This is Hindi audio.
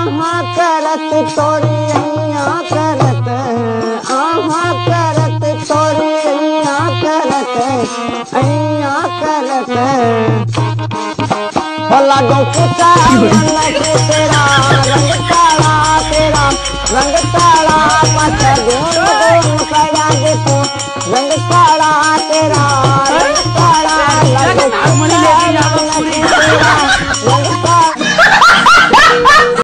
आहा करत तोरी अइया करत, आहा करत तोरी अइया करत अइया करत। भला डोकुता का लगे तेरा, रंग काला तेरा, रंग काला मत गोल गोल दे तू, रंग काला तेरा।